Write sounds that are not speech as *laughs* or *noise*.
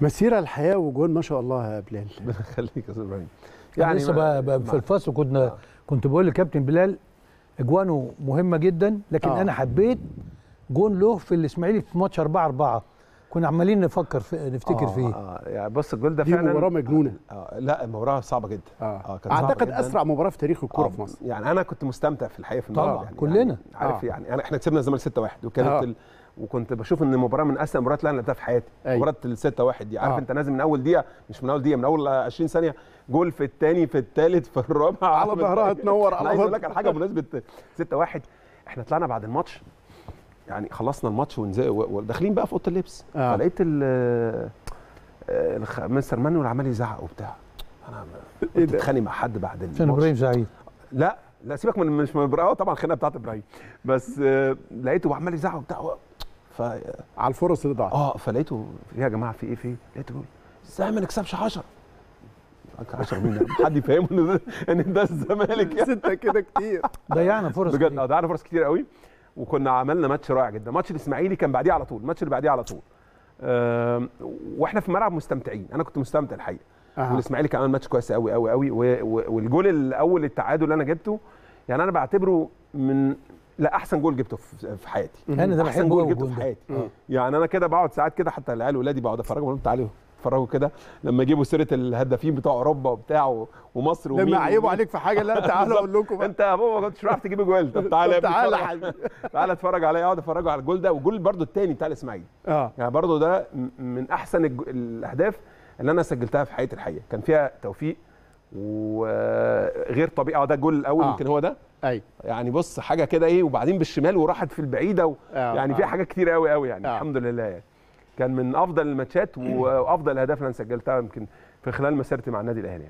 مسيرة الحياة وجوان ما شاء الله يا بلال *laughs* ربنا يخليك يا أستاذ إبراهيم يعني لسه بقى بقى في الفصل كنا آه. كنت بقول لكابتن بلال أجوانه مهمة جدا لكن آه. أنا حبيت جون له في الإسماعيلي في ماتش 4 4 كنا عمالين نفكر في نفتكر آه، فيه آه يعني بص الجول ده فعلا مباراة مجنونة آه لا مباراة صعبة جدا آه, كانت صعبة أعتقد جداً. أسرع مباراة في تاريخ الكورة آه، في مصر يعني أنا كنت مستمتع في الحقيقة في طبعاً، الملعب يعني كلنا. يعني عارف آه. يعني انا إحنا كسبنا الزمالك 6-1 وكانت آه. ال... وكنت بشوف إن المباراة من اسهل المباريات اللي أنا لعبتها في حياتي. مباراة ال 6-1 دي عارف آه. أنت نازل من أول دقيقة مش من أول دقيقة من أول 20 ثانية جول في الثاني في الثالث في الرابع على ظهرها تنور على أنا عايز أقول ظهرها. لك على حاجة بمناسبة 6-1 إحنا طلعنا بعد الماتش يعني خلصنا الماتش وداخلين بقى في أوضة اللبس. آه. فلقيت ال آه، مستر مانويل عمال يزعق وبتاع. أنا إيه كنت؟ أتخانق مع حد بعد الماتش. إبراهيم سعيد لا لا سيبك من مش من إبراهيم. آه طبعا الخناقة بتاعت إبراهيم. بس آه، لقيته عمال يزعق وبتاع. ف على الفرص اللي ضاعت. آه فلقيته يا جماعة في إيه في إيه؟ لقيته بيقول إزاي ما نكسبش 10 10 مين؟ حد يفهمه إن ده الزمالك يعني. ستة كده كتير. *laughs* ضيعنا فرص بجد ضيعنا فرص كتير قوي. وكنا عملنا ماتش رائع جدا. ماتش الإسماعيلي كان بعديه على طول. الماتش اللي بعديه على طول. وإحنا في الملعب مستمتعين. أنا كنت مستمتع الحقيقة. أها. والإسماعيلي كان عامل ماتش كويس قوي قوي قوي والجول الأول التعادل اللي أنا جبته يعني أنا بعتبره من لا احسن جول جبته في في حياتي. أنا ده احسن جول جبته في. حياتي. يعني أنا كده بقعد ساعات كده حتى العيال ولادي بقعد أفرجهم. أقول لهم تعالوا. اتفرجوا كده لما يجيبوا سيرة الهدافين بتوع أوروبا وبتاع ومصر ومين لما يعيبوا ومين. عليك في حاجة لا تعالى *laughs* أقول لكم. أنت يا بابا ما كنتش عارف تجيب جوال. طب تعالى يا تعالى. *laughs* تعالى اتفرج عليا. اقعد اتفرجوا على الجول ده. والجول برده الثاني بتاع الإسماعيلي. آه. يعني برضه ده من أحسن الأهداف اللي أنا سجلتها في حياتي الحقيقة. كان فيها توفيق وغير طبيعي. آه ده الجول الأول آه. يمكن هو ده. أيوه يعني بص حاجة كده إيه وبعدين بالشمال وراحت في البعيدة و... آه، يعني آه. فيها حاجات كتير قوي قوي يعني. آه. الحمد لله يعني. كان من أفضل الماتشات وأفضل اللي أنا سجلتها يمكن في خلال مسيرتي مع النادي الأهلي.